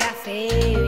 café,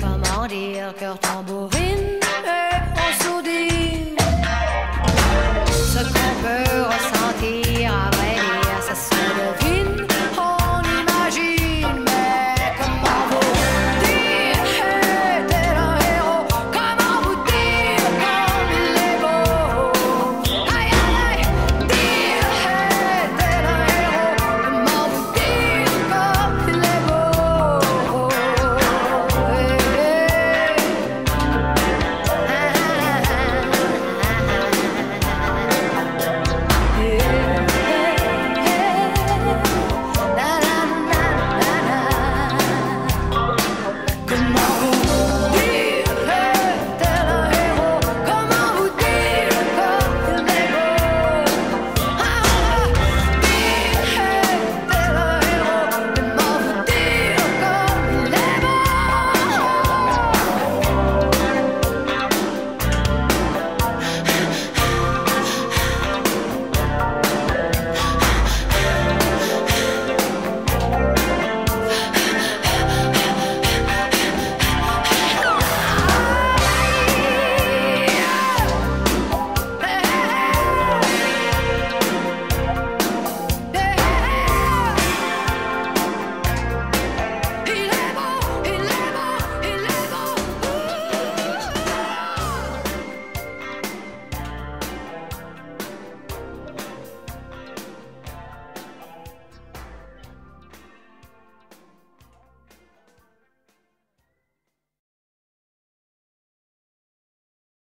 Comment dire, cœur tambourine?